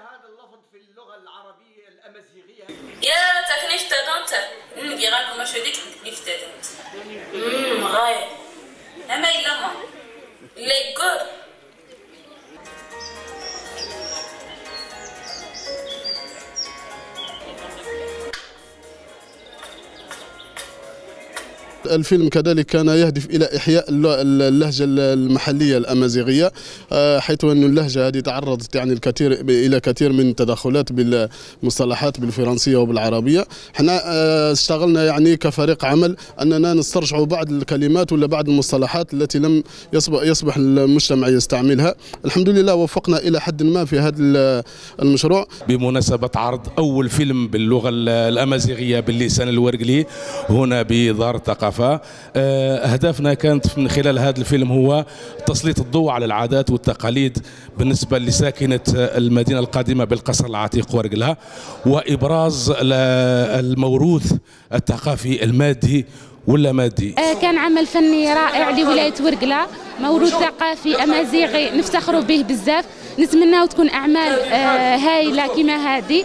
هذا اللفظ في اللغة العربية الأمازيغية. يا تكنيش تدونت نبي الفيلم كذلك كان يهدف إلى إحياء اللهجة المحلية الأمازيغية حيث أن اللهجة هذه تعرضت يعني الكثير إلى كثير من التدخلات بالمصطلحات بالفرنسية وبالعربية. إحنا اشتغلنا يعني كفريق عمل أننا نسترجع بعض الكلمات ولا بعض المصطلحات التي لم يصبح, يصبح المجتمع يستعملها. الحمد لله وفقنا إلى حد ما في هذا المشروع. بمناسبة عرض أول فيلم باللغة الأمازيغية باللسان الورقلي هنا بدار الثقافه اهدافنا كانت من خلال هذا الفيلم هو تسليط الضوء على العادات والتقاليد بالنسبة لساكنة المدينة القادمه بالقصر العتيق ورقلها وإبراز الموروث الثقافي المادي ولا مادي؟ كان عمل فني رائع لولاية ورقلة موروث ثقافي أمازيغي نفتخروا به بزاف. نتمناو تكون أعمال هايلة كما هذه.